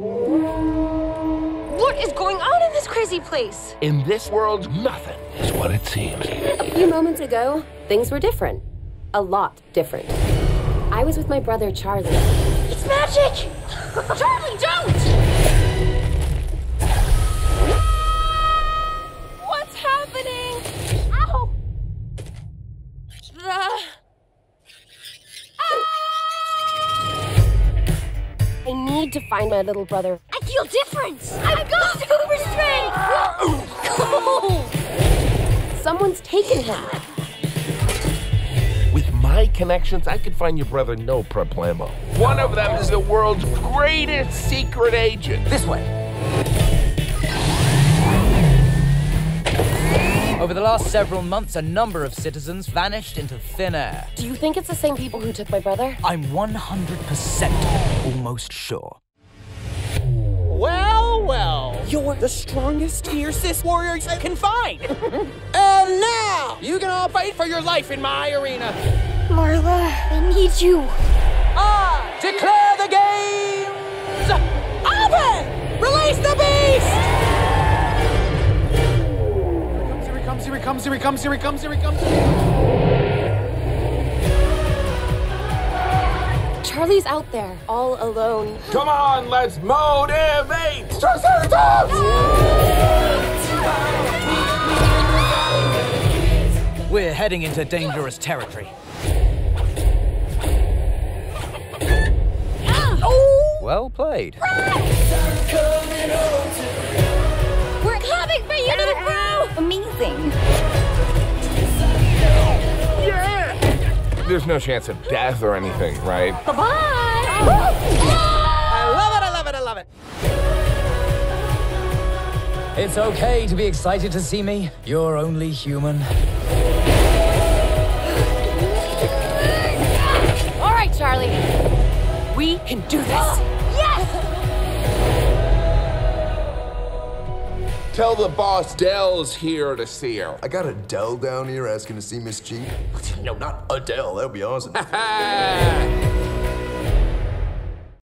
What is going on in this crazy place? In this world, nothing is what it seems. A few moments ago, things were different. A lot different. I was with my brother Charlie. It's magic! Charlie, don't! Need to find my little brother. I feel different! I've got super strength! Someone's taken him. With my connections, I could find your brother no problemo. One of them is the world's greatest secret agent. This way. Over the last several months, a number of citizens vanished into thin air. Do you think it's the same people who took my brother? I'm 100% almost sure. Well, well. You're the strongest, fiercest warriors I can find. and now, you can all fight for your life in my arena. Marla, I need you. I declare the games comes, here he comes, here he comes, here he comes, here comes, here. Charlie's out there, all alone. Come on, let's motivate! Triceratops! We're heading into dangerous territory. Ah! Well played. We're There's no chance of death or anything, right? Bye-bye! I love it, I love it, I love it. It's okay to be excited to see me. You're only human. All right, Charlie. We can do this. Tell the boss Del's here to see her. I got Adele down here asking to see Miss G. No, not Adele. That would be awesome.